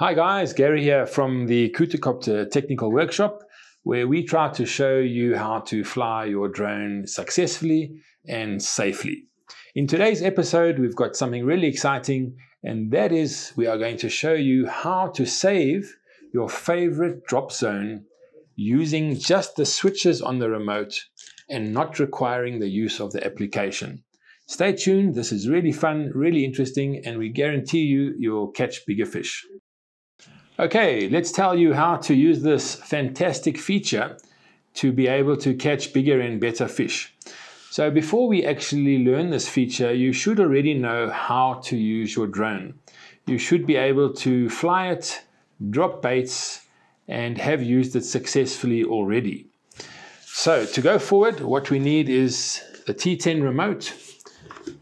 Hi guys, Gary here from the Cuta-Copter Technical Workshop, where we try to show you how to fly your drone successfully and safely. In today's episode, we've got something really exciting, and that is we are going to show you how to save your favorite drop zone using just the switches on the remote and not requiring the use of the application. Stay tuned, this is really fun, really interesting, and we guarantee you you'll catch bigger fish. Okay, let's tell you how to use this fantastic feature to be able to catch bigger and better fish. So before we actually learn this feature, you should already know how to use your drone. You should be able to fly it, drop baits, and have used it successfully already. So to go forward, what we need is the T10 remote.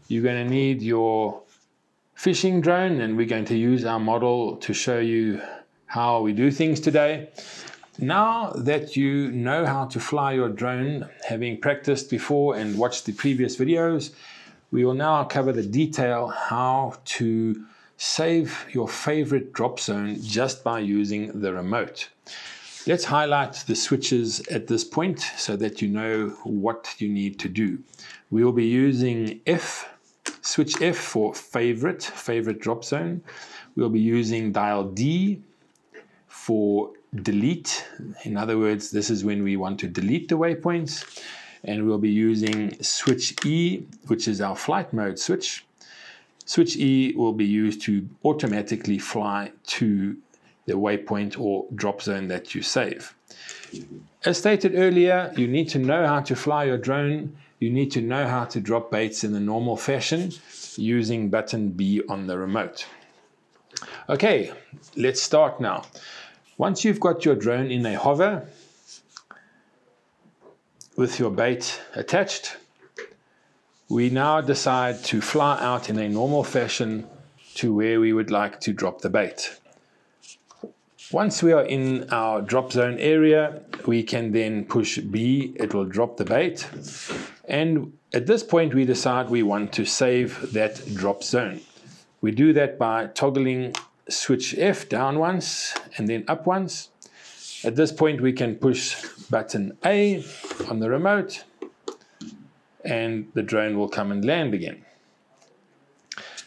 You're going to need your fishing drone, and we're going to use our model to show you how we do things today. Now that you know how to fly your drone, having practiced before and watched the previous videos, we will now cover the detail how to save your favorite drop zone just by using the remote. Let's highlight the switches at this point so that you know what you need to do. We will be using F, switch F for favorite, favorite drop zone. We'll be using dial D for delete. In other words, this is when we want to delete the waypoints. And we'll be using switch E, which is our flight mode switch. Switch E will be used to automatically fly to the waypoint or drop zone that you save. As stated earlier, you need to know how to fly your drone. You need to know how to drop baits in the normal fashion using button B on the remote. Okay, let's start now. Once you've got your drone in a hover with your bait attached, we now decide to fly out in a normal fashion to where we would like to drop the bait. Once we are in our drop zone area, we can then push B, it will drop the bait. And at this point, we decide we want to save that drop zone. We do that by toggling switch F down once and then up once. At this point we can push button A on the remote and the drone will come and land again.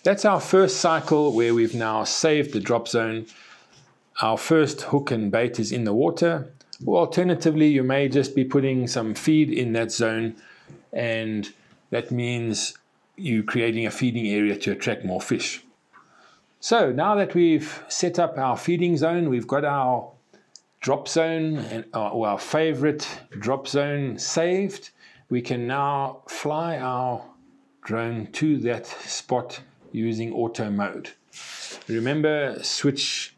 That's our first cycle where we've now saved the drop zone. Our first hook and bait is in the water. Or alternatively, you may just be putting some feed in that zone and that means you're creating a feeding area to attract more fish. So now that we've set up our feeding zone, we've got our drop zone and or our favorite drop zone saved, we can now fly our drone to that spot using auto mode. Remember, switch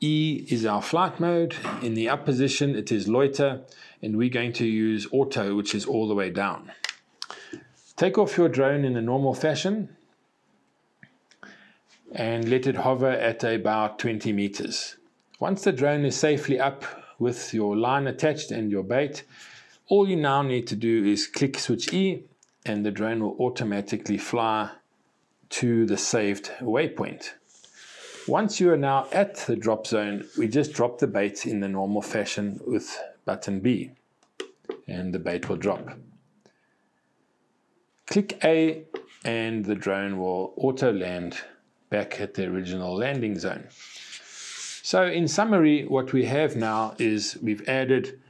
E is our flight mode. In the up position, it is loiter, and we're going to use auto, which is all the way down. Take off your drone in a normal fashion and let it hover at about 20 meters. Once the drone is safely up with your line attached and your bait, all you now need to do is click switch E and the drone will automatically fly to the saved waypoint. Once you are now at the drop zone, we just drop the bait in the normal fashion with button B and the bait will drop. Click A and the drone will auto land back at the original landing zone. So in summary, what we have now is we've added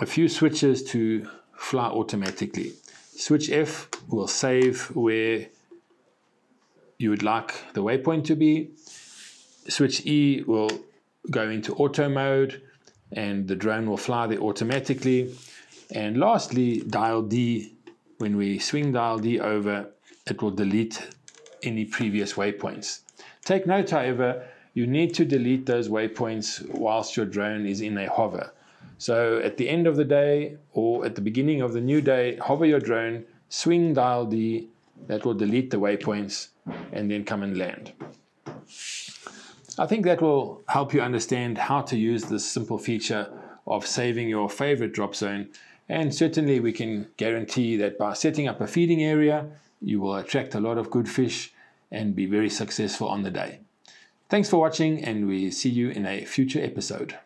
a few switches to fly automatically. Switch F will save where you would like the waypoint to be. Switch E will go into auto mode and the drone will fly there automatically. And lastly, dial D, when we swing dial D over, it will delete any previous waypoints. Take note, however, you need to delete those waypoints whilst your drone is in a hover. So at the end of the day or at the beginning of the new day, hover your drone, swing dial D, that will delete the waypoints and then come and land. I think that will help you understand how to use this simple feature of saving your favorite drop zone. And certainly we can guarantee that by setting up a feeding area, you will attract a lot of good fish and be very successful on the day. Thanks for watching, and we see you in a future episode.